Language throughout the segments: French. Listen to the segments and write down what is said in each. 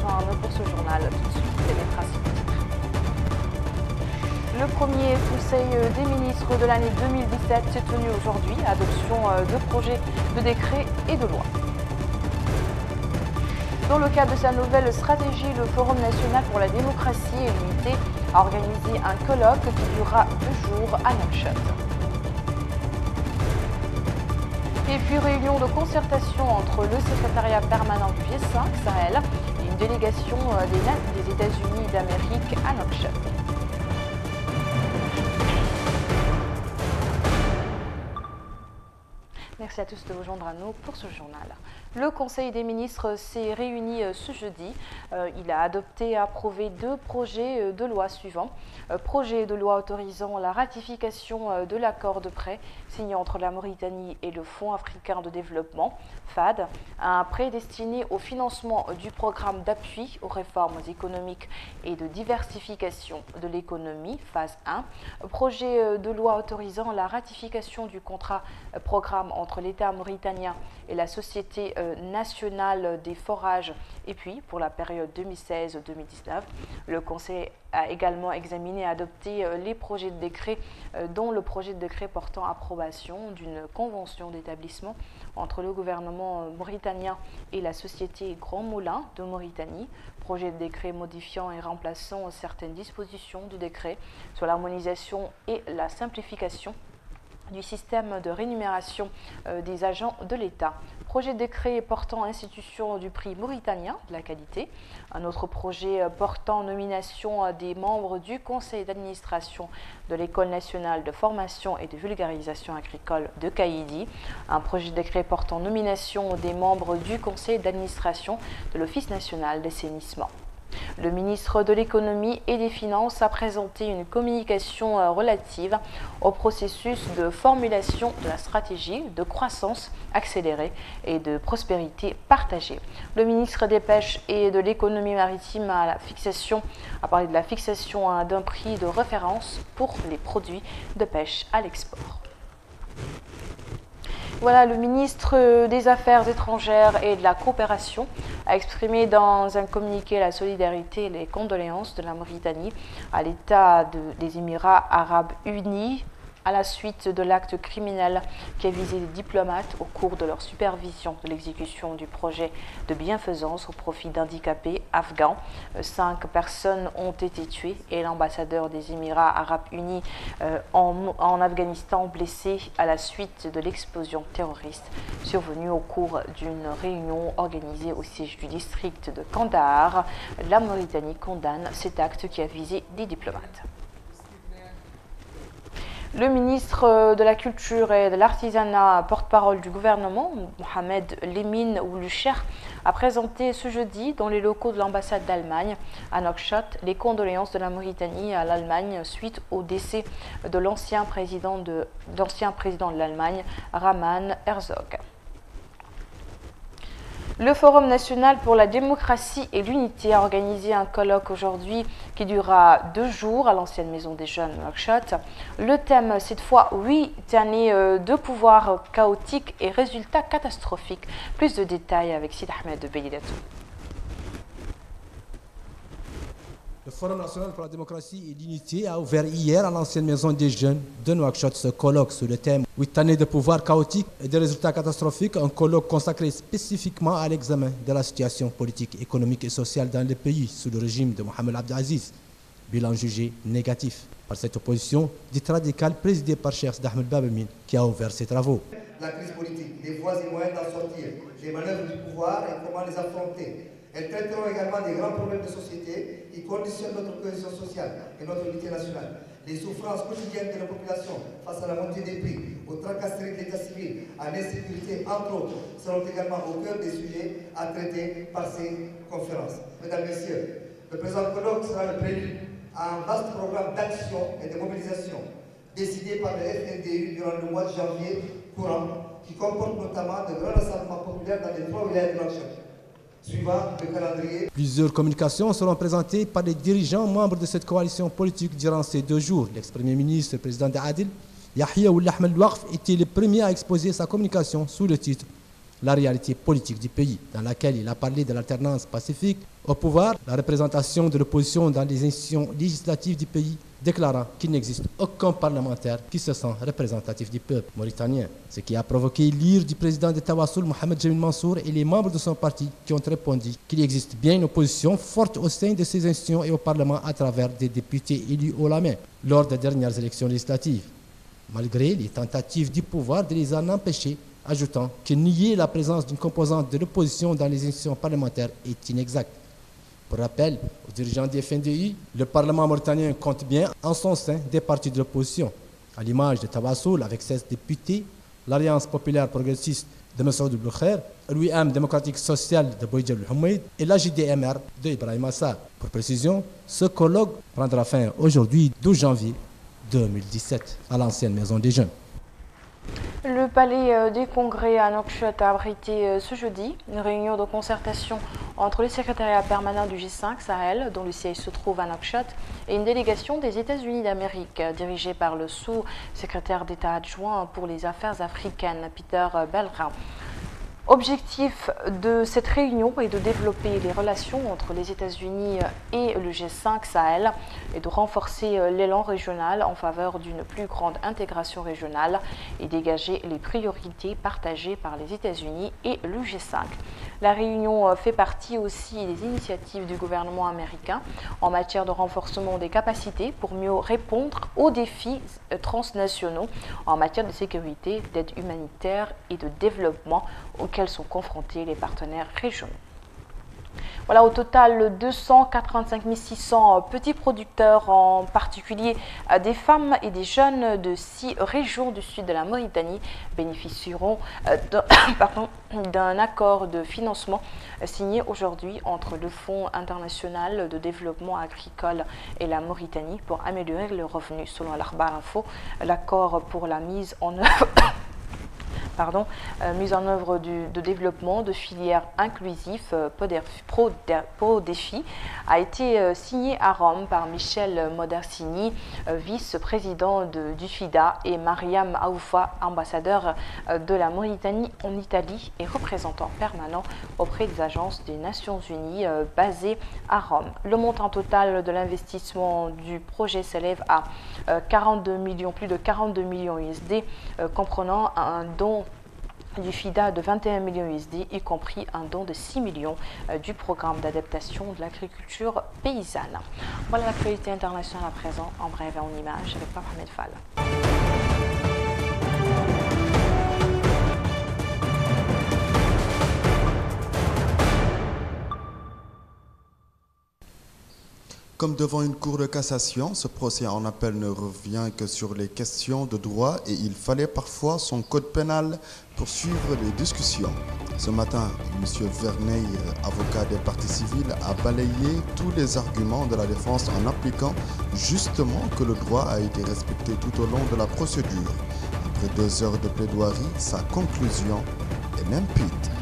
pour ce journal. Tout de suite, les principaux titres. Le premier Conseil des ministres de l'année 2017 s'est tenu aujourd'hui, adoption de projets de décrets et de lois. Dans le cadre de sa nouvelle stratégie, le Forum national pour la démocratie et l'unité a organisé un colloque qui durera deux jours à Nouakchott. Et puis réunion de concertation entre le secrétariat permanent du G5 Sahel délégation des, des États-Unis d'Amérique à Nouakchott. Merci à tous de vous joindre à nous pour ce journal. Le Conseil des ministres s'est réuni ce jeudi. Il a adopté et approuvé deux projets de loi suivants. Projet de loi autorisant la ratification de l'accord de prêt signé entre la Mauritanie et le Fonds africain de développement, FAD, un prêt destiné au financement du programme d'appui aux réformes économiques et de diversification de l'économie, phase 1. Projet de loi autorisant la ratification du contrat programme entre l'État mauritanien et la Société nationale des forages et puis pour la période 2016-2019. Le Conseil a également examiné et adopté les projets de décret, dont le projet de décret portant approbation d'une convention d'établissement entre le gouvernement mauritanien et la société Grand Moulin de Mauritanie, projet de décret modifiant et remplaçant certaines dispositions du décret sur l'harmonisation et la simplification du système de rémunération des agents de l'État. Projet décret portant institution du prix mauritanien de la qualité. Un autre projet portant nomination des membres du conseil d'administration de l'École nationale de formation et de vulgarisation agricole de Kaïdi. Un projet décret portant nomination des membres du conseil d'administration de l'Office national d'assainissement. Le ministre de l'économie et des finances a présenté une communication relative au processus de formulation de la stratégie de croissance accélérée et de prospérité partagée. Le ministre des Pêches et de l'économie maritime a, parlé de la fixation d'un prix de référence pour les produits de pêche à l'export. Voilà, le ministre des Affaires étrangères et de la coopération a exprimé dans un communiqué la solidarité et les condoléances de la Mauritanie à l'État des Émirats arabes unis à la suite de l'acte criminel qui a visé les diplomates au cours de leur supervision de l'exécution du projet de bienfaisance au profit d'handicapés afghans. Cinq personnes ont été tuées et l'ambassadeur des Émirats arabes unis en, en, Afghanistan blessé à la suite de l'explosion terroriste survenue au cours d'une réunion organisée au siège du district de Kandahar. La Mauritanie condamne cet acte qui a visé des diplomates. Le ministre de la Culture et de l'Artisanat, porte-parole du gouvernement, Mohamed Lemine Oulucher, a présenté ce jeudi dans les locaux de l'ambassade d'Allemagne à Nouakchott les condoléances de la Mauritanie à l'Allemagne suite au décès de l'ancien président de, président de l'Allemagne, Rahman Herzog. Le Forum national pour la démocratie et l'unité a organisé un colloque aujourd'hui qui durera deux jours à l'ancienne maison des jeunes Nouakchott. Le thème, cette fois, huit années de pouvoir chaotique et résultats catastrophiques. Plus de détails avec Sid Ahmed de Beidatou. Le Forum national pour la démocratie et l'unité a ouvert hier à l'ancienne maison des jeunes de Nouakchott ce colloque sur le thème 8 années de pouvoir chaotique et des résultats catastrophiques, un colloque consacré spécifiquement à l'examen de la situation politique, économique et sociale dans le pays sous le régime de Mohamed Abdelaziz, bilan jugé négatif par cette opposition dite radicale présidée par Cheikh Ahmed Babemin qui a ouvert ses travaux. La crise politique, les voies et moyens d'en sortir, les manœuvres du pouvoir et comment les affronter. Elles traiteront également des grands problèmes de société qui conditionnent notre cohésion sociale et notre unité nationale. Les souffrances quotidiennes de la population face à la montée des prix, aux tracasseries de l'état civil, à l'insécurité, entre autres, seront également au cœur des sujets à traiter par ces conférences. Mesdames, Messieurs, le présent colloque sera le prélude à un vaste programme d'action et de mobilisation décidé par le FNDU durant le mois de janvier courant, qui comporte notamment de grands rassemblements populaires dans les trois villages de Nouakchott. Le. Plusieurs communications seront présentées par les dirigeants membres de cette coalition politique durant ces deux jours. L'ex-premier ministre et président d'Adil, Yahya Oulahmed Ouarf, était le premier à exposer sa communication sous le titre la réalité politique du pays, dans laquelle il a parlé de l'alternance pacifique au pouvoir, la représentation de l'opposition dans les institutions législatives du pays, déclarant qu'il n'existe aucun parlementaire qui se sent représentatif du peuple mauritanien. Ce qui a provoqué l'ire du président de Tawassoul, Mohamed Jamil Mansour, et les membres de son parti qui ont répondu qu'il existe bien une opposition forte au sein de ces institutions et au Parlement à travers des députés élus au la main lors des dernières élections législatives. Malgré les tentatives du pouvoir de les en empêcher, ajoutant que nier la présence d'une composante de l'opposition dans les institutions parlementaires est inexact. Pour rappel, aux dirigeants du FNDI, le Parlement mauritanien compte bien en son sein des partis de l'opposition, à l'image de Tabassoul avec 16 députés, l'Alliance populaire progressiste de M. Bloucher, l'UIM démocratique social de Boïdjel Houmaid et la JDMR de Ibrahim Assar. Pour précision, ce colloque prendra fin aujourd'hui, 12 janvier 2017, à l'ancienne Maison des Jeunes. Le palais euh, des congrès à Nouakchott a abrité euh, ce jeudi une réunion de concertation entre le secrétariat permanent du G5 Sahel, dont le siège se trouve à Nouakchott, et une délégation des États-Unis d'Amérique dirigée par le sous-secrétaire d'État adjoint pour les affaires africaines, Peter Belgram. Objectif de cette réunion est de développer les relations entre les États-Unis et le G5 Sahel et de renforcer l'élan régional en faveur d'une plus grande intégration régionale et dégager les priorités partagées par les États-Unis et le G5. La réunion fait partie aussi des initiatives du gouvernement américain en matière de renforcement des capacités pour mieux répondre aux défis transnationaux en matière de sécurité, d'aide humanitaire et de développement auxquels sont confrontés les partenaires régionaux. Voilà, au total, 285 600 petits producteurs, en particulier euh, des femmes et des jeunes de six régions du sud de la Mauritanie, bénéficieront euh, d'un accord de financement euh, signé aujourd'hui entre le Fonds international de développement agricole et la Mauritanie pour améliorer le revenu. Selon l'Arbar Info, l'accord pour la mise en œuvre euh, mise en œuvre de développement de filières inclusives euh, pro-défi a été euh, signé à Rome par Michel Modersini, vice-président du FIDA, et Mariam Aoufa, ambassadeur de la Mauritanie en Italie et représentant permanent auprès des agences des Nations Unies basées à Rome. Le montant total de l'investissement du projet s'élève à 42 millions, plus de 42 millions USD, comprenant un don du FIDA de 21 millions USD, y compris un don de 6 millions euh, du programme d'adaptation de l'agriculture paysanne. Voilà l'actualité internationale à présent, en bref et en image, avec Mohamed Fall. Comme devant une cour de cassation, ce procès en appel ne revient que sur les questions de droit et il fallait parfois son code pénal pour suivre les discussions. Ce matin, M. Verneil, avocat des partis civils, a balayé tous les arguments de la défense en appliquant justement que le droit a été respecté tout au long de la procédure. Après deux heures de plaidoirie, sa conclusion est limpide.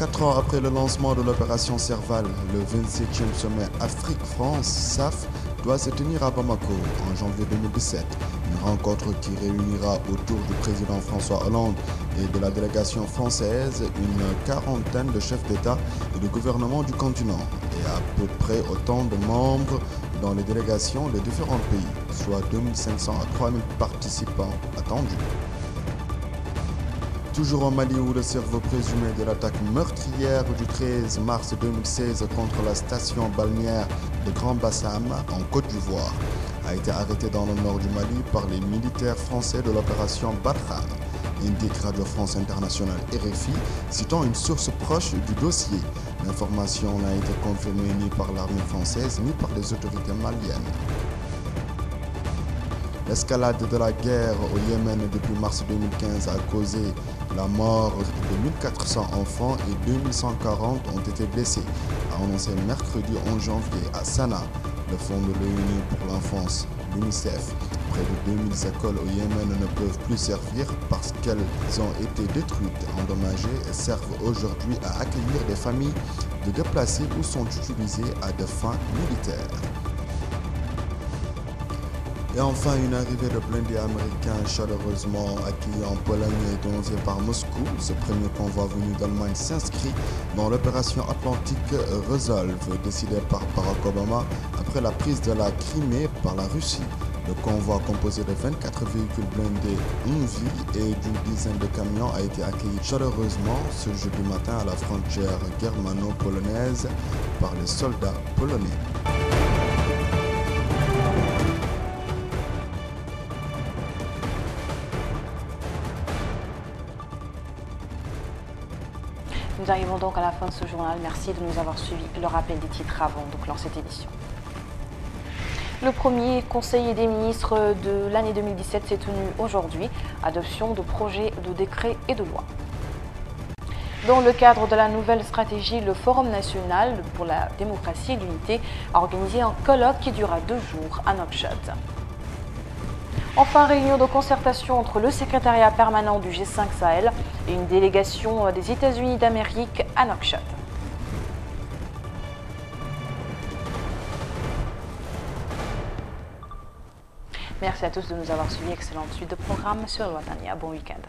Quatre ans après le lancement de l'opération Serval, le 27e sommet Afrique-France, SAF, doit se tenir à Bamako en janvier 2017. Une rencontre qui réunira autour du président François Hollande et de la délégation française une quarantaine de chefs d'État et de gouvernement du continent et à peu près autant de membres dans les délégations des différents pays, soit 2500 à 3000 participants attendus. Toujours en Mali où le cerveau présumé de l'attaque meurtrière du 13 mars 2016 contre la station balnéaire de Grand Bassam en Côte d'Ivoire a été arrêté dans le nord du Mali par les militaires français de l'opération Barkhane, indique Radio France Internationale RFI, citant une source proche du dossier. L'information n'a été confirmée ni par l'armée française ni par les autorités maliennes. L'escalade de la guerre au Yémen depuis mars 2015 a causé la mort de 1400 enfants et 2140 ont été blessés, a annoncé mercredi 11 janvier à Sanaa le Fonds de l'ONU pour l'enfance, l'UNICEF. Près de 2000 écoles au Yémen ne peuvent plus servir parce qu'elles ont été détruites, endommagées et servent aujourd'hui à accueillir des familles de déplacés ou sont utilisées à des fins militaires. Et enfin, une arrivée de blindés américains chaleureusement accueillis en Pologne et donnés par Moscou. Ce premier convoi venu d'Allemagne s'inscrit dans l'opération Atlantique Resolve décidée par Barack Obama après la prise de la Crimée par la Russie. Le convoi composé de 24 véhicules blindés vie et d'une dizaine de camions a été accueilli chaleureusement ce jeudi matin à la frontière germano-polonaise par les soldats polonais. Nous arrivons donc à la fin de ce journal. Merci de nous avoir suivis. Le rappel des titres avant de clore cette édition. Le premier conseil des ministres de l'année 2017 s'est tenu aujourd'hui. Adoption de projets de décrets et de lois. Dans le cadre de la nouvelle stratégie, le Forum national pour la démocratie et l'unité a organisé un colloque qui durera deux jours à Nouakchott. Enfin, réunion de concertation entre le secrétariat permanent du G5 Sahel et une délégation des États-Unis d'Amérique à Nouakchott. Merci à tous de nous avoir suivis. Excellente suite de programme sur Loitania. Bon week-end.